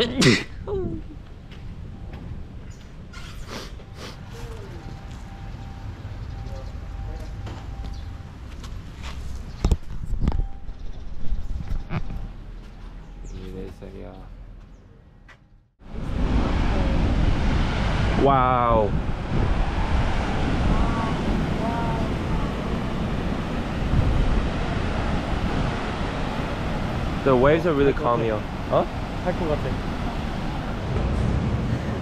몇 살이야? 와우. The waves are really calm here.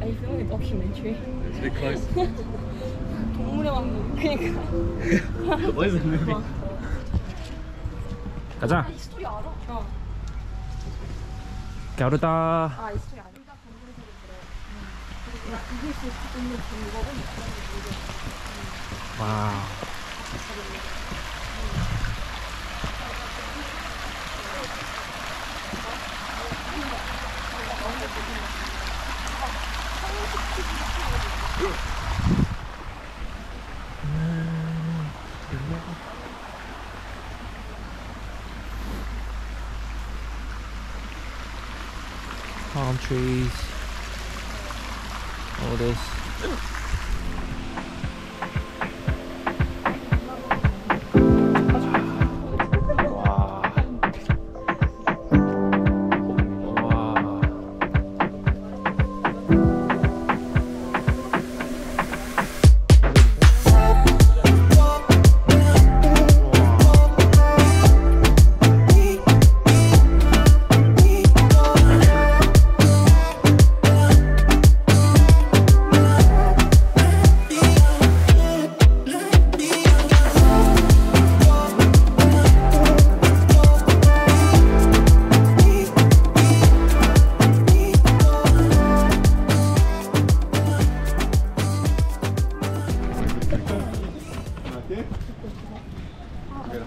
Are you filming a documentary? It's a bit close. 동물의 왕국. 그니까. What is the movie? 가자. 이 스토리 알아? 어. 가루다. 아, 이 스토리 알아. 이길 수 있는 방법은 와 palm trees. All this.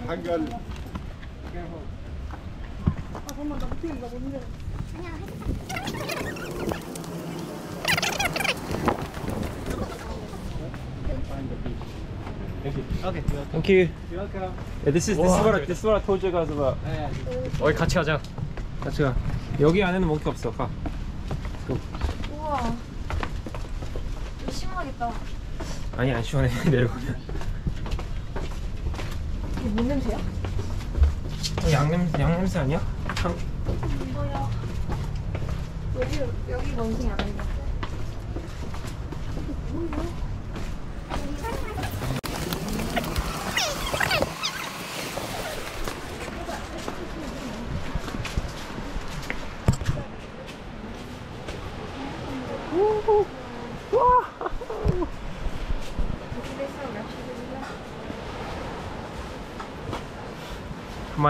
한간 Okay. Thank you. You're welcome. Yeah, this is this is what I, this is what I told you guys about. 어이 같이 가자. 같이 가. 여기 안에는 먹을 게 없어. 가. 우와. 심하겠다. 아니 안 시원해 내려가면. 이게 뭔 냄새야? 어, 양냄 양냄새 아니야? 향. 이거야. 여기 여기 원숭이 아닌가?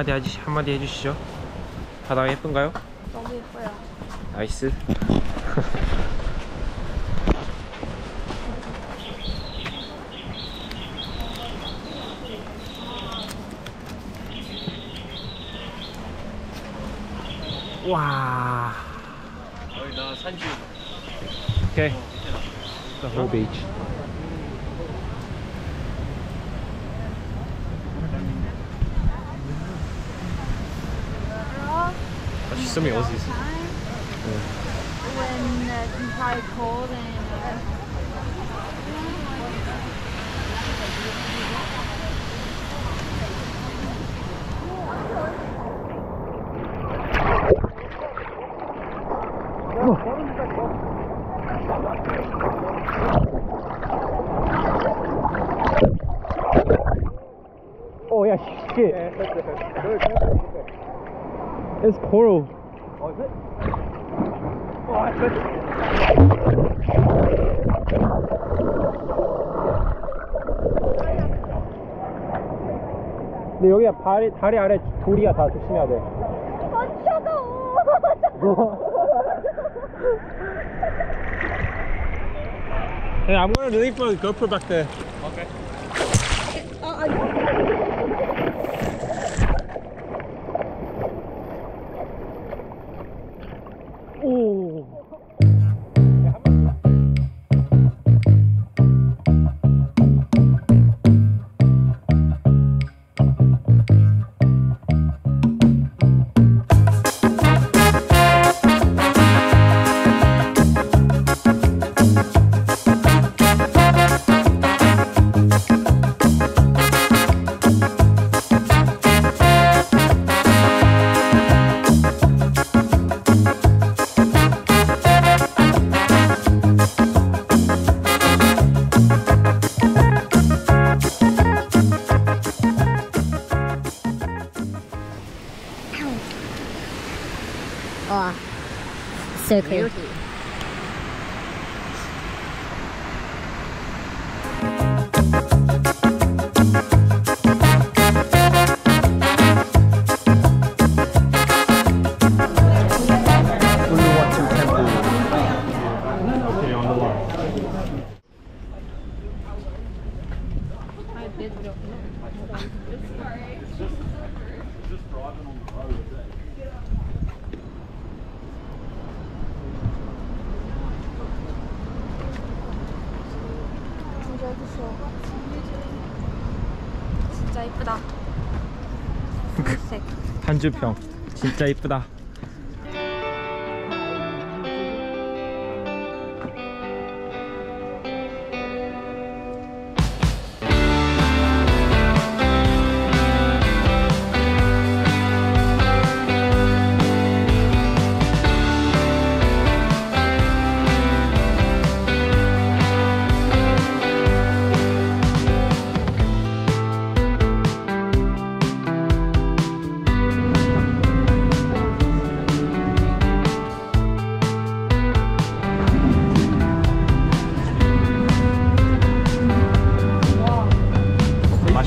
한마디 하시 한마디 해주시죠. 바다가 예쁜가요? 너무 예뻐요. 나이스. 와. 어이 나 산지. Okay. The whole beach. She's so many Aussies. Yeah. Oh yeah, shit. It's coral. 근데 여기가 발이, 다리 아래 돌이야 다 조심해야 돼. 아, 차가워. Hey, I'm gonna leave the GoPro back there. 오. Oh, so clear. 진짜 이쁘다. 색. 한주평. 진짜 이쁘다.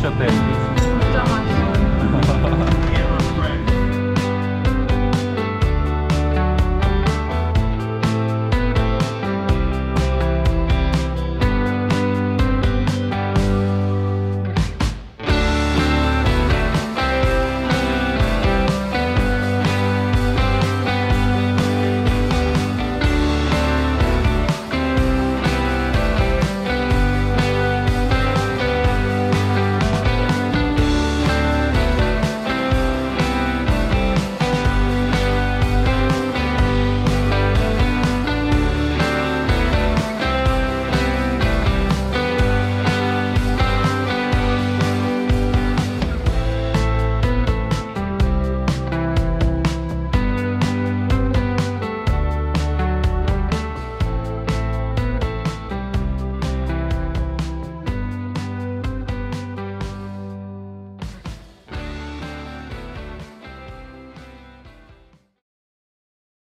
Deixa eu até.